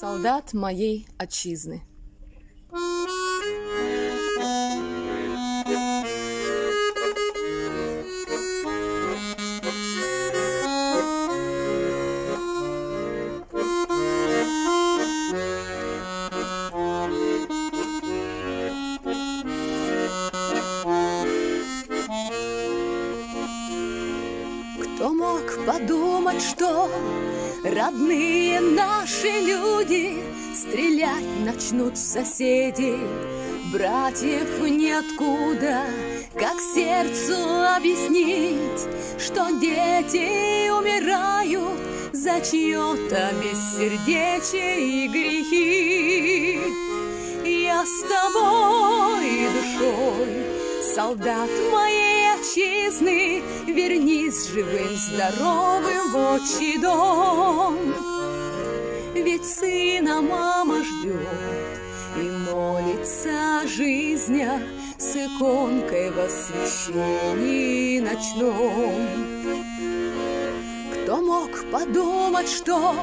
Солдат моей отчизны. Кто мог подумать, что родные наши люди Стрелять начнут соседи, братьев ниоткуда Как сердцу объяснить, что дети умирают За чье-то бессердечие и грехи. Я с тобой душой, солдат моей отчизны, Вернись живым, здоровым в отчий дом. Ведь сына мама ждет и молится о жизнях С иконкой в освящении ночном. Кто мог подумать, что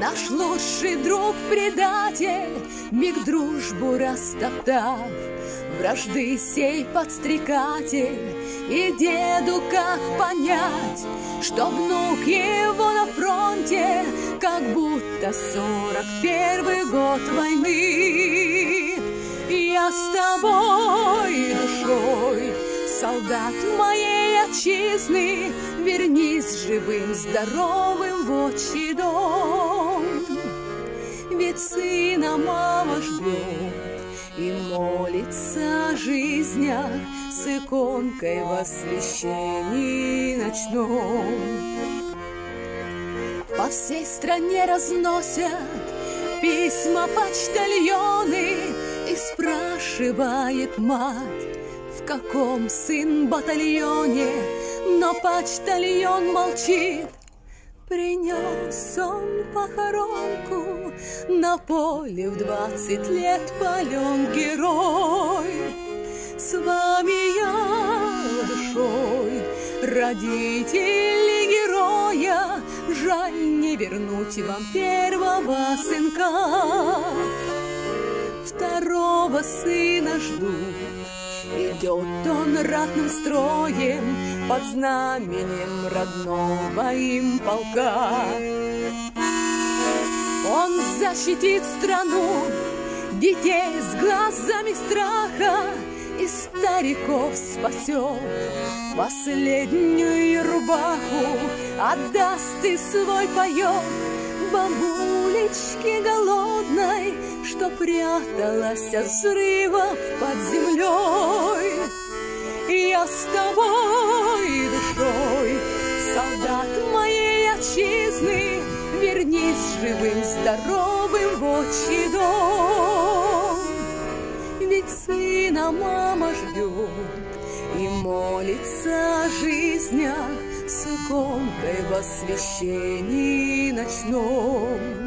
Наш лучший друг предатель, Миг дружбу растоптав, Вражды сей подстрекатель, И деду как понять, Что внук его на фронте, Как будто сорок первый год войны. Я с тобой душой, солдат моей отчизны, Вернись живым, здоровым в отчий дом. Ведь сына мама ждет и молится о жизнях С иконкой в освящении ночном. По всей стране разносят письма почтальоны И спрашивает мать, в каком сын батальоне, но почтальон молчит. Принес он похоронку на поле в двадцать лет полен герой. С вами я душой, родители героя, жаль не вернуть вам первого сынка. Второго сына ждут, Идет он ратным строем Под знаменем родного им полка. Он защитит страну, Детей с глазами страха И стариков спасет. Последнюю рубаху Отдаст и свой поет Бабулечке голодной что пряталась от взрывов под землей. Я с тобой душой, солдат моей отчизны, Вернись живым, здоровым в отчий дом. Ведь сына мама ждет и молится о жизнях С иконкой в освящении ночном.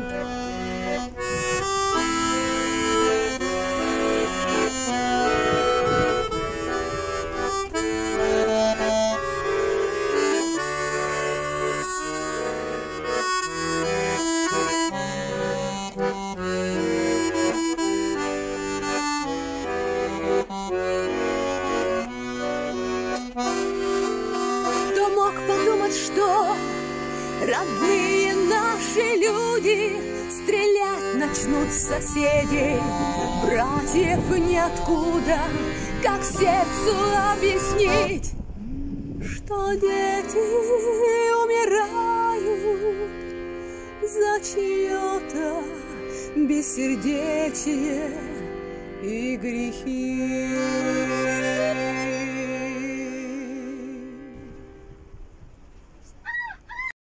Что родные наши люди Стрелять начнут соседи, братьев ниоткуда Как сердцу объяснить, что дети умирают За чье-то бессердечие и грехи.